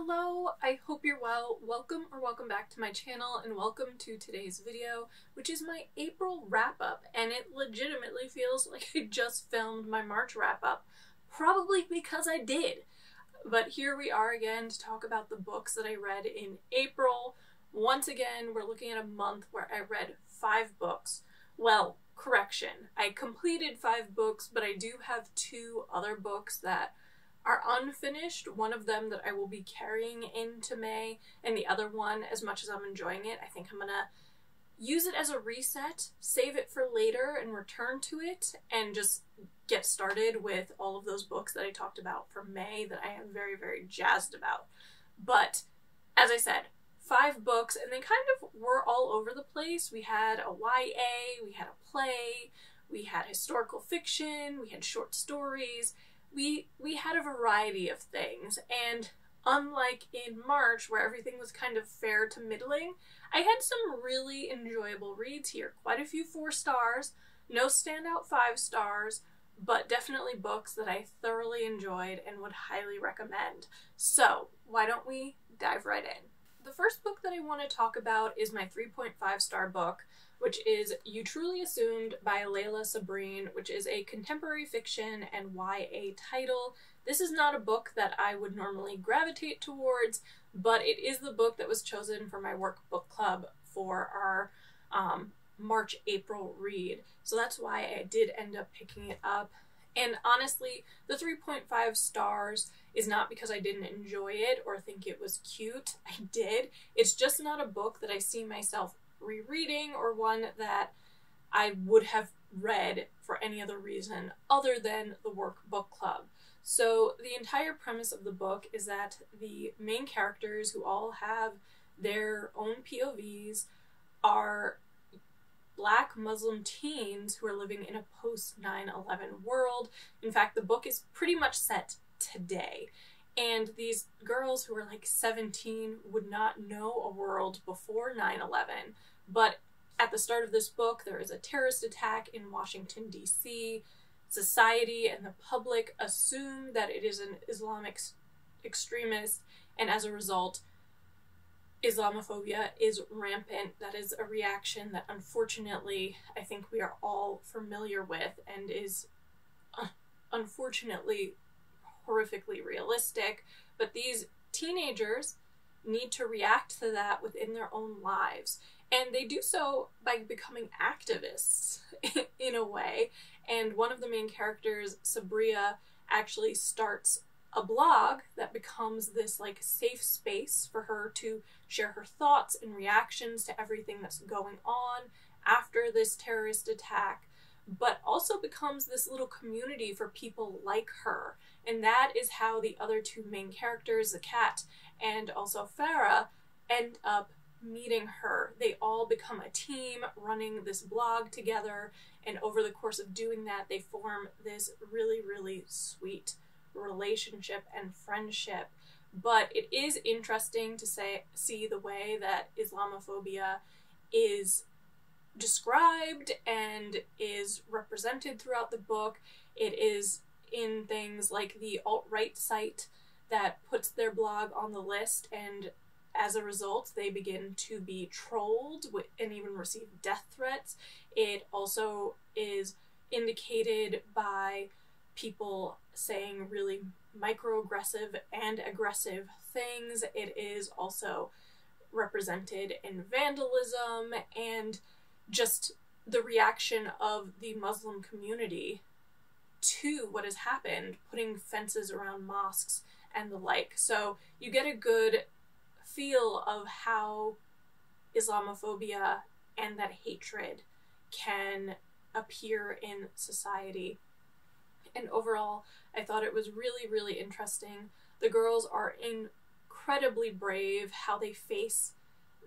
Hello, I hope you're well. Welcome or welcome back to my channel and welcome to today's video, which is my April wrap-up and it legitimately feels like I just filmed my March wrap-up. Probably because I did. But here we are again to talk about the books that I read in April. Once again, we're looking at a month where I read five books. Well, correction, I completed five books, but I do have two other books that are unfinished. One of them that I will be carrying into May, and the other one, as much as I'm enjoying it, I think I'm gonna use it as a reset, save it for later, and return to it, and just get started with all of those books that I talked about for May that I am very, very jazzed about. But as I said, five books, and they kind of were all over the place. We had a YA, we had a play, we had historical fiction, we had short stories, we we had a variety of things and unlike in March where everything was kind of fair to middling, I had some really enjoyable reads here. Quite a few 4 stars, no standout 5 stars, but definitely books that I thoroughly enjoyed and would highly recommend. So, why don't we dive right in? The first book that I want to talk about is my 3.5 star book, which is You Truly Assumed by Laila Sabreen, which is a contemporary fiction and YA title. This is not a book that I would normally gravitate towards, but it is the book that was chosen for my work book club for our um, March April read. So that's why I did end up picking it up. And honestly, the 3.5 stars is not because I didn't enjoy it or think it was cute. I did. It's just not a book that I see myself rereading or one that I would have read for any other reason other than the work book club. So, the entire premise of the book is that the main characters, who all have their own POVs, are black Muslim teens who are living in a post 9 11 world. In fact, the book is pretty much set today. And these girls who are like 17 would not know a world before 9 11. But at the start of this book, there is a terrorist attack in Washington, D.C. Society and the public assume that it is an Islamic extremist, and as a result, Islamophobia is rampant. That is a reaction that unfortunately I think we are all familiar with and is uh, unfortunately horrifically realistic, but these teenagers need to react to that within their own lives. And they do so by becoming activists in a way. And one of the main characters, Sabriya, actually starts a blog that becomes this like safe space for her to share her thoughts and reactions to everything that's going on after this terrorist attack but also becomes this little community for people like her. And that is how the other two main characters, the cat and also Farah, end up meeting her. They all become a team running this blog together, and over the course of doing that, they form this really, really sweet relationship and friendship. But it is interesting to say see the way that Islamophobia is described and is represented throughout the book. It is in things like the alt right site that puts their blog on the list, and as a result, they begin to be trolled and even receive death threats. It also is indicated by people saying really microaggressive and aggressive things. It is also represented in vandalism and just the reaction of the Muslim community to what has happened, putting fences around mosques and the like. So you get a good feel of how Islamophobia and that hatred can appear in society. And overall, I thought it was really, really interesting. The girls are incredibly brave how they face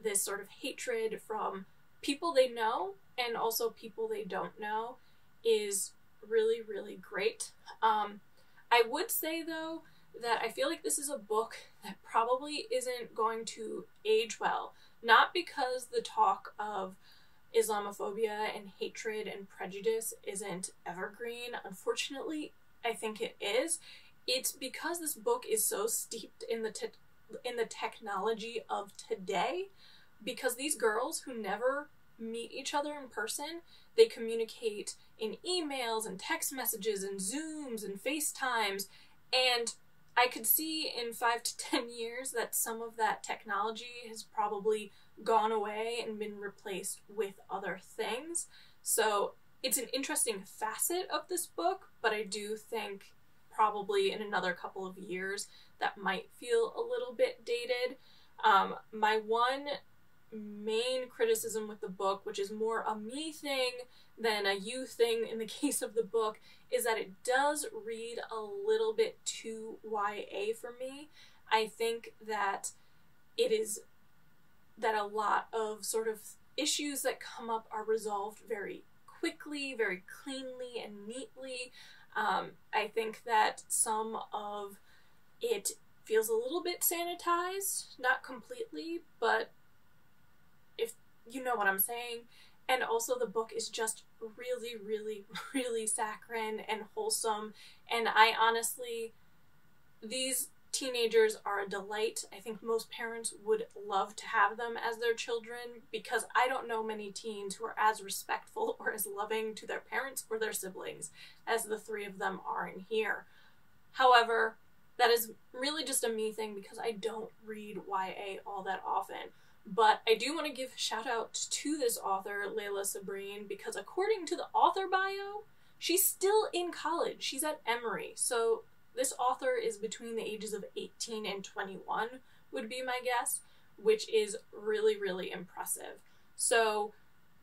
this sort of hatred from people they know and also people they don't know is really, really great. Um, I would say though that I feel like this is a book that probably isn't going to age well. Not because the talk of Islamophobia and hatred and prejudice isn't evergreen. Unfortunately, I think it is. It's because this book is so steeped in the in the technology of today because these girls who never meet each other in person, they communicate in emails and text messages and Zooms and FaceTimes. And I could see in five to ten years that some of that technology has probably gone away and been replaced with other things. So it's an interesting facet of this book, but I do think probably in another couple of years that might feel a little bit dated. Um, my one main criticism with the book, which is more a me thing than a you thing in the case of the book, is that it does read a little bit too YA for me. I think that it is that a lot of sort of issues that come up are resolved very quickly, very cleanly, and neatly. Um, I think that some of it feels a little bit sanitized, not completely, but if you know what I'm saying. And also, the book is just really, really, really saccharine and wholesome. And I honestly, these teenagers are a delight. I think most parents would love to have them as their children because I don't know many teens who are as respectful or as loving to their parents or their siblings as the three of them are in here. However, that is really just a me thing because I don't read YA all that often. But I do want to give a shout out to this author, Laila Sabreen, because according to the author bio, she's still in college. She's at Emory. So this author is between the ages of 18 and 21, would be my guess, which is really, really impressive. So,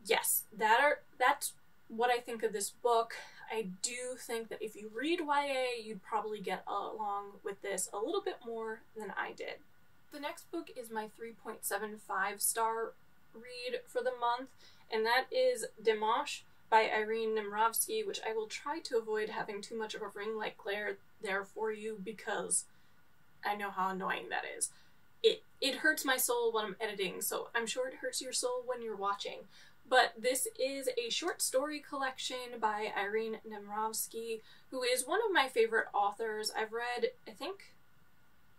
yes, that are that's what I think of this book. I do think that if you read YA, you'd probably get along with this a little bit more than I did. The next book is my 3.75 star read for the month, and that is Dimanche by Irene Nemirovsky, which I will try to avoid having too much of a ring light glare there for you because I know how annoying that is. It it hurts my soul when I'm editing, so I'm sure it hurts your soul when you're watching. But this is a short story collection by Irene Nemirovsky, who is one of my favorite authors. I've read, I think,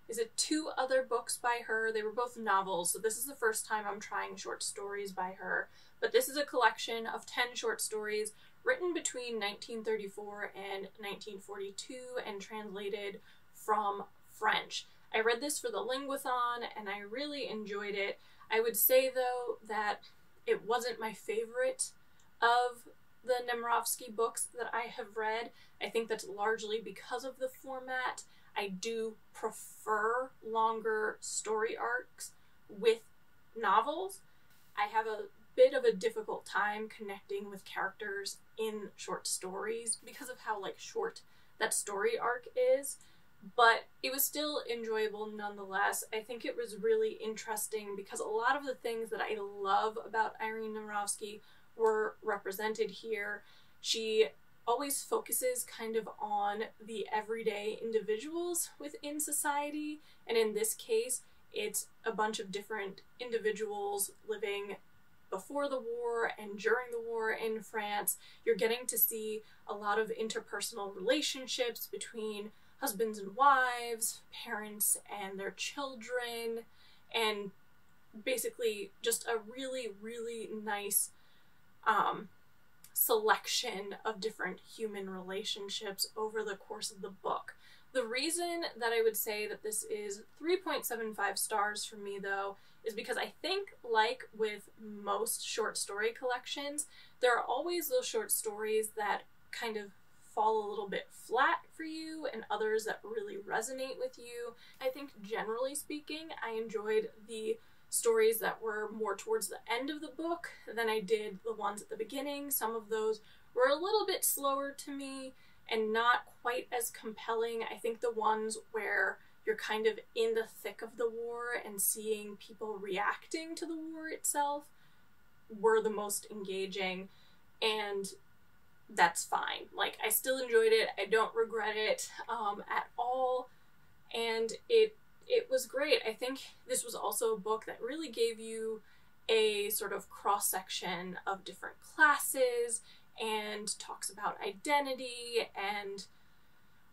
is it two other books by her? They were both novels, so this is the first time I'm trying short stories by her. But this is a collection of 10 short stories written between 1934 and 1942 and translated from French. I read this for the Linguathon and I really enjoyed it. I would say though that it wasn't my favorite of the Nemirovsky books that I have read. I think that's largely because of the format. I do prefer longer story arcs with novels. I have a bit of a difficult time connecting with characters in short stories because of how like short that story arc is but it was still enjoyable nonetheless. I think it was really interesting because a lot of the things that I love about Irene Nemirovsky were represented here. She always focuses kind of on the everyday individuals within society, and in this case, it's a bunch of different individuals living before the war and during the war in France. You're getting to see a lot of interpersonal relationships between husbands and wives, parents and their children, and basically just a really, really nice um, selection of different human relationships over the course of the book. The reason that I would say that this is 3.75 stars for me, though, is because I think, like with most short story collections, there are always those short stories that kind of fall a little bit flat for you and others that really resonate with you. I think, generally speaking, I enjoyed the stories that were more towards the end of the book than I did the ones at the beginning. Some of those were a little bit slower to me and not quite as compelling. I think the ones where you're kind of in the thick of the war and seeing people reacting to the war itself were the most engaging and that's fine like i still enjoyed it i don't regret it um, at all and it it was great i think this was also a book that really gave you a sort of cross section of different classes and talks about identity and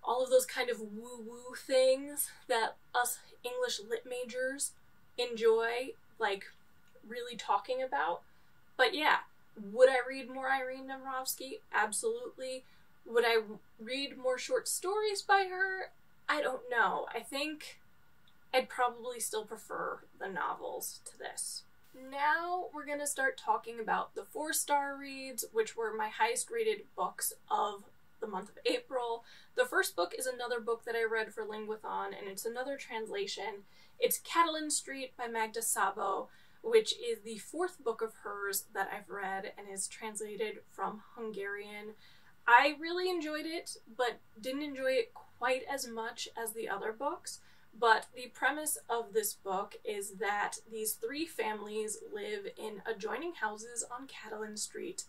all of those kind of woo woo things that us English lit majors enjoy, like really talking about. But yeah, would I read more Irene Nemirovsky? Absolutely. Would I read more short stories by her? I don't know. I think I'd probably still prefer the novels to this. Now we're going to start talking about the four star reads, which were my highest rated books of the month of April. The first book is another book that I read for Linguathon, and it's another translation. It's Katalin Street by Magda Szabó, which is the fourth book of hers that I've read and is translated from Hungarian. I really enjoyed it, but didn't enjoy it quite as much as the other books. But the premise of this book is that these three families live in adjoining houses on Katalin Street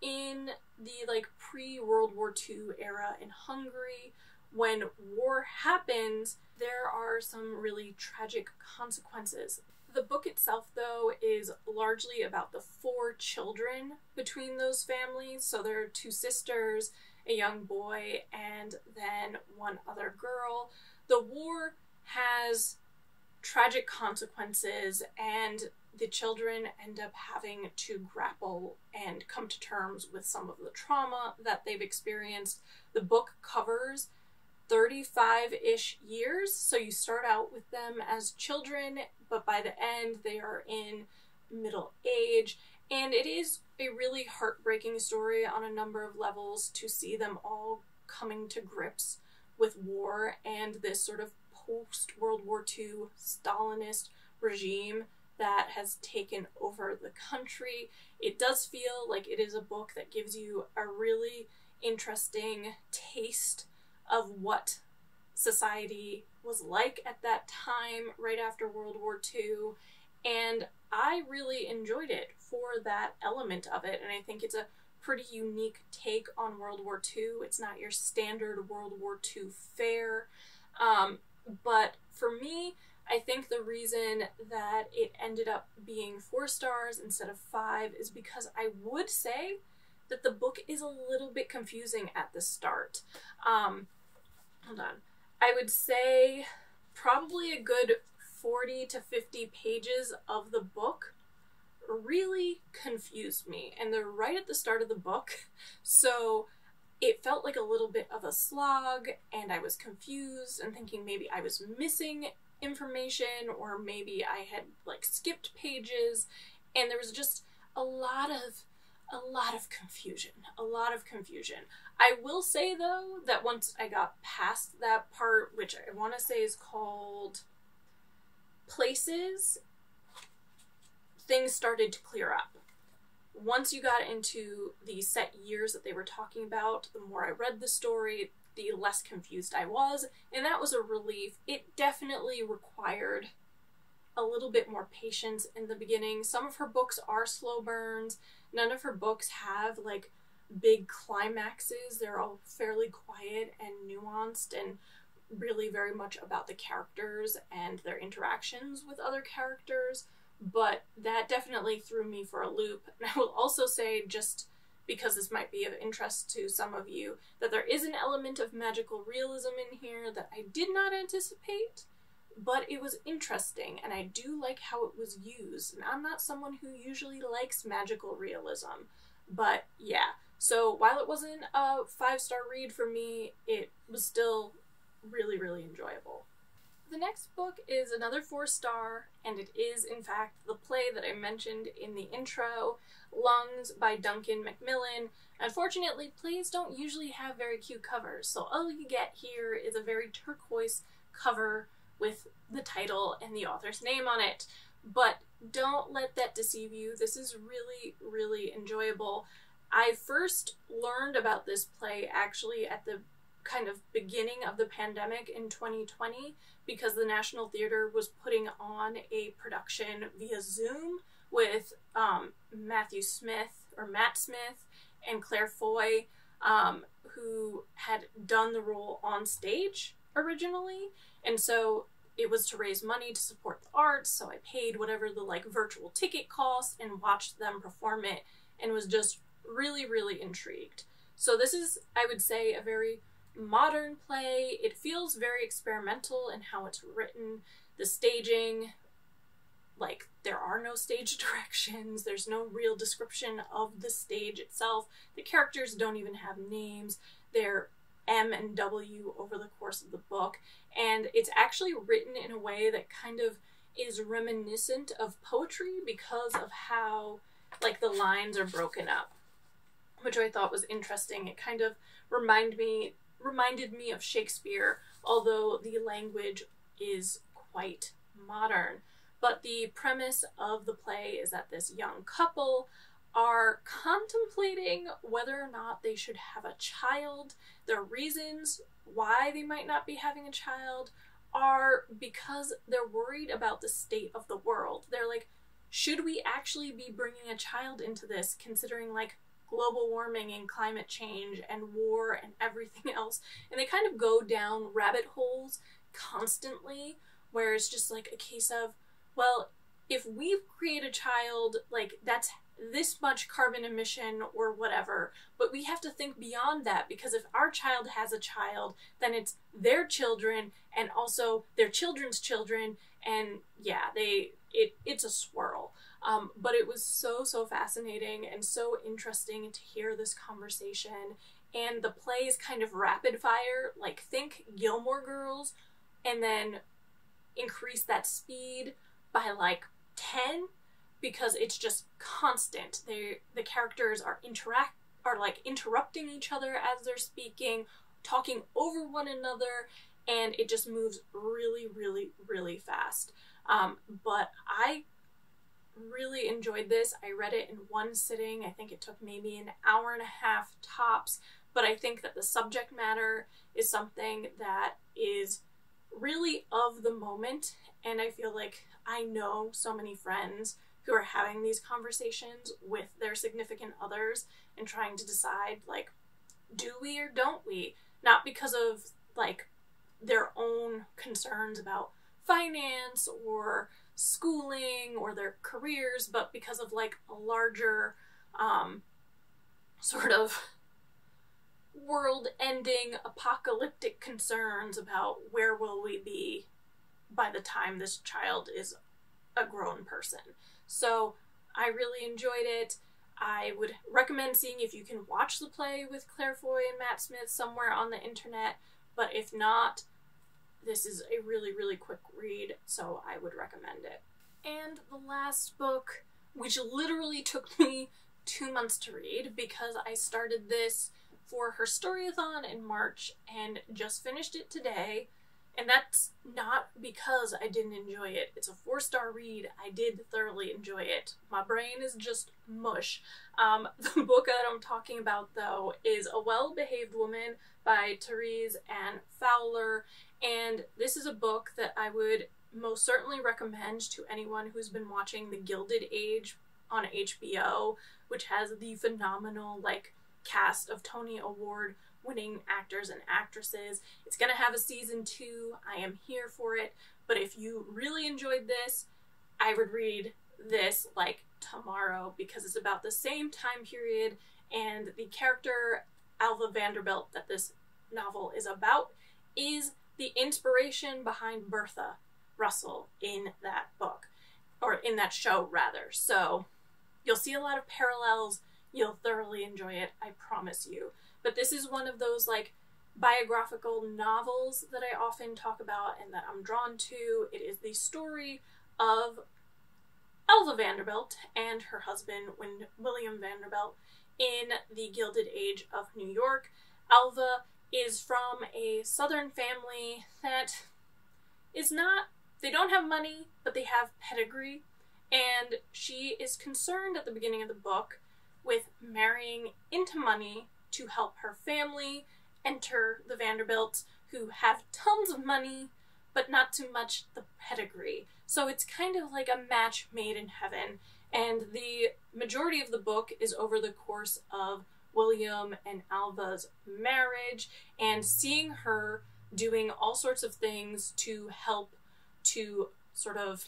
in the like pre-World War II era in Hungary. When war happens, there are some really tragic consequences. The book itself, though, is largely about the four children between those families. So there are two sisters, a young boy, and then one other girl. The war has tragic consequences, and the children end up having to grapple and come to terms with some of the trauma that they've experienced. The book covers 35 ish years, so you start out with them as children, but by the end, they are in middle age. And it is a really heartbreaking story on a number of levels to see them all coming to grips with war and this sort of post World War II Stalinist regime that has taken over the country. It does feel like it is a book that gives you a really interesting taste of what society was like at that time, right after World War II. And I really enjoyed it for that element of it. And I think it's a pretty unique take on World War II. It's not your standard World War II fare. Um, but for me, I think the reason that it ended up being four stars instead of five is because I would say that the book is a little bit confusing at the start. Um, hold on. I would say probably a good 40 to 50 pages of the book really confused me. And they're right at the start of the book. So it felt like a little bit of a slog, and I was confused and thinking maybe I was missing information or maybe I had like skipped pages and there was just a lot of a lot of confusion, a lot of confusion. I will say though that once I got past that part, which I want to say is called places, things started to clear up. Once you got into the set years that they were talking about, the more I read the story, the less confused I was, and that was a relief. It definitely required a little bit more patience in the beginning. Some of her books are slow burns. None of her books have like big climaxes. They're all fairly quiet and nuanced and really very much about the characters and their interactions with other characters. But that definitely threw me for a loop. And I will also say, just because this might be of interest to some of you, that there is an element of magical realism in here that I did not anticipate, but it was interesting, and I do like how it was used. And I'm not someone who usually likes magical realism, but yeah. So while it wasn't a five star read for me, it was still really, really enjoyable. The next book is another four star, and it is, in fact, the play that I mentioned in the intro. Lungs by Duncan Macmillan. Unfortunately, plays don't usually have very cute covers, so all you get here is a very turquoise cover with the title and the author's name on it. But don't let that deceive you. This is really, really enjoyable. I first learned about this play actually at the kind of beginning of the pandemic in 2020 because the National Theater was putting on a production via Zoom with um, Matthew Smith or Matt Smith and Claire Foy, um, who had done the role on stage originally, and so it was to raise money to support the arts. So I paid whatever the like virtual ticket cost and watched them perform it, and was just really really intrigued. So this is, I would say, a very modern play. It feels very experimental in how it's written. The staging, like, there are no stage directions, there's no real description of the stage itself. The characters don't even have names. They're M and W over the course of the book, and it's actually written in a way that kind of is reminiscent of poetry because of how like the lines are broken up, which I thought was interesting. It kind of remind me reminded me of Shakespeare, although the language is quite modern. But the premise of the play is that this young couple are contemplating whether or not they should have a child. Their reasons why they might not be having a child are because they're worried about the state of the world. They're like, should we actually be bringing a child into this, considering like global warming and climate change and war and everything else? And they kind of go down rabbit holes constantly, where it's just like a case of, well, if we create a child, like that's this much carbon emission or whatever. But we have to think beyond that because if our child has a child, then it's their children and also their children's children. And yeah, they it it's a swirl. Um, but it was so so fascinating and so interesting to hear this conversation. And the play is kind of rapid fire. Like think Gilmore Girls, and then increase that speed by like ten because it's just constant. They the characters are interact are like interrupting each other as they're speaking, talking over one another, and it just moves really, really, really fast. Um, but I really enjoyed this. I read it in one sitting. I think it took maybe an hour and a half tops, but I think that the subject matter is something that is really of the moment, and I feel like I know so many friends who are having these conversations with their significant others and trying to decide like do we or don't we not because of like their own concerns about finance or schooling or their careers but because of like a larger um sort of world ending apocalyptic concerns about where will we be by the time this child is a grown person so I really enjoyed it. I would recommend seeing if you can watch the play with Claire Foy and Matt Smith somewhere on the internet, but if not, this is a really, really quick read, so I would recommend it. And the last book, which literally took me two months to read because I started this for her storyathon in March and just finished it today, and that's not because I didn't enjoy it. It's a four star read. I did thoroughly enjoy it. My brain is just mush. Um, the book that I'm talking about, though, is A Well Behaved Woman by Therese Anne Fowler. And this is a book that I would most certainly recommend to anyone who's been watching The Gilded Age on HBO, which has the phenomenal, like, cast of Tony Award winning actors and actresses. It's going to have a season two. I am here for it. But if you really enjoyed this, I would read this like tomorrow because it's about the same time period and the character Alva Vanderbilt that this novel is about is the inspiration behind Bertha Russell in that book or in that show rather. So you'll see a lot of parallels. You'll thoroughly enjoy it, I promise you. But this is one of those like biographical novels that I often talk about and that I'm drawn to. It is the story of Alva Vanderbilt and her husband, William Vanderbilt, in the Gilded Age of New York. Alva is from a southern family that is not, they don't have money, but they have pedigree. And she is concerned at the beginning of the book with marrying into money to help her family enter the Vanderbilts, who have tons of money, but not too much the pedigree. So it's kind of like a match made in heaven. And the majority of the book is over the course of William and Alva's marriage and seeing her doing all sorts of things to help to sort of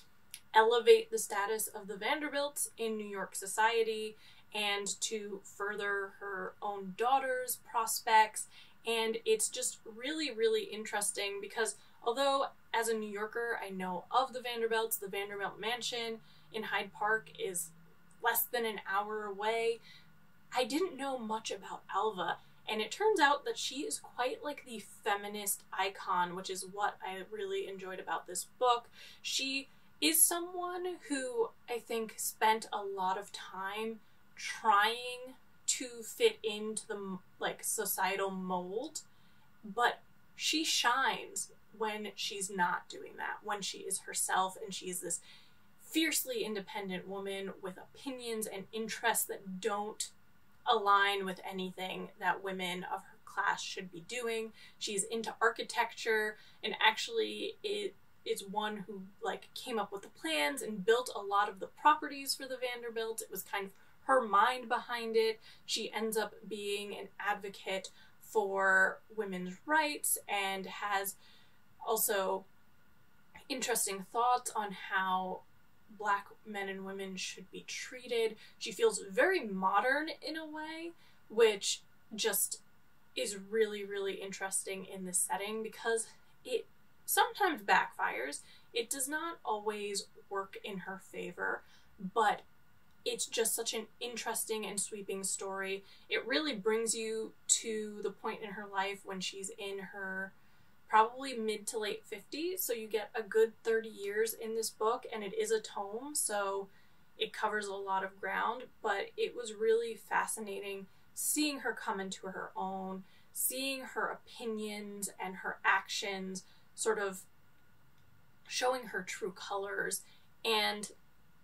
elevate the status of the Vanderbilts in New York society and to further her own daughter's prospects And it's just really, really interesting because although as a New Yorker I know of the Vanderbilts, the Vanderbilt Mansion in Hyde Park is less than an hour away, I didn't know much about Alva. And it turns out that she is quite like the feminist icon, which is what I really enjoyed about this book. She is someone who I think spent a lot of time trying to fit into the like societal mold, but she shines when she's not doing that, when she is herself and she is this fiercely independent woman with opinions and interests that don't align with anything that women of her class should be doing. She's into architecture and actually it is one who like came up with the plans and built a lot of the properties for the Vanderbilt. It was kind of her mind behind it. She ends up being an advocate for women's rights and has also interesting thoughts on how black men and women should be treated. She feels very modern in a way, which just is really, really interesting in this setting because it sometimes backfires. It does not always work in her favor, but it's just such an interesting and sweeping story. It really brings you to the point in her life when she's in her probably mid to late 50s. So you get a good 30 years in this book, and it is a tome, so it covers a lot of ground. But it was really fascinating seeing her come into her own, seeing her opinions and her actions sort of showing her true colors. And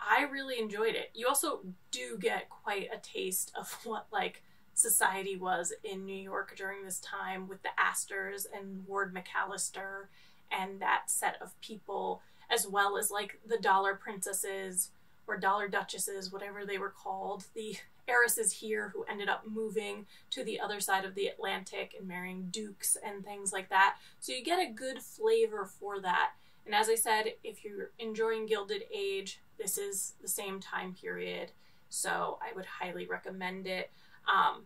I really enjoyed it. You also do get quite a taste of what, like, society was in New York during this time with the Astors and Ward McAllister and that set of people, as well as like the Dollar Princesses or Dollar Duchesses, whatever they were called, the heiresses here who ended up moving to the other side of the Atlantic and marrying dukes and things like that. So you get a good flavor for that. And as I said, if you're enjoying Gilded Age, this is the same time period. So I would highly recommend it. Um,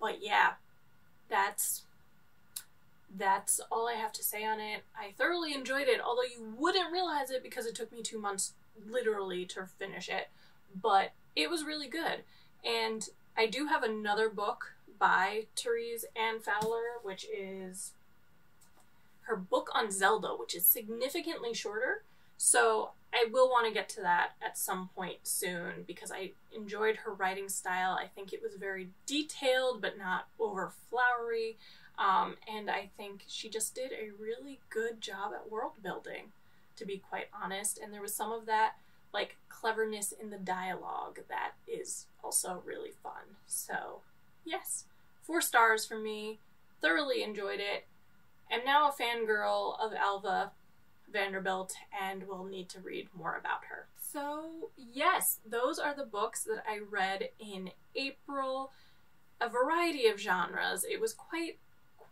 but yeah, that's that's all I have to say on it. I thoroughly enjoyed it, although you wouldn't realize it because it took me two months literally to finish it. But it was really good. And I do have another book by Therese Anne Fowler, which is her book on Zelda, which is significantly shorter. So I will want to get to that at some point soon because I enjoyed her writing style. I think it was very detailed but not over flowery. Um, and I think she just did a really good job at world building, to be quite honest. And there was some of that like cleverness in the dialogue that is also really fun. So, yes, four stars for me. Thoroughly enjoyed it. I'm now a fangirl of Alva Vanderbilt and will need to read more about her. So, yes, those are the books that I read in April. A variety of genres. It was quite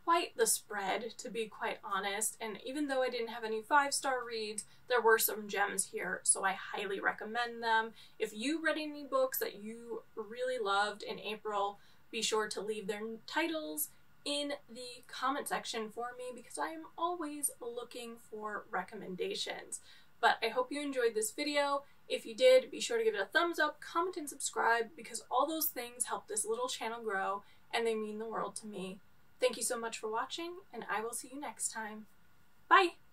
quite the spread to be quite honest, and even though I didn't have any five-star reads, there were some gems here, so I highly recommend them. If you read any books that you really loved in April, be sure to leave their titles in the comment section for me because I am always looking for recommendations. But I hope you enjoyed this video. If you did, be sure to give it a thumbs up, comment, and subscribe because all those things help this little channel grow and they mean the world to me. Thank you so much for watching, and I will see you next time. Bye!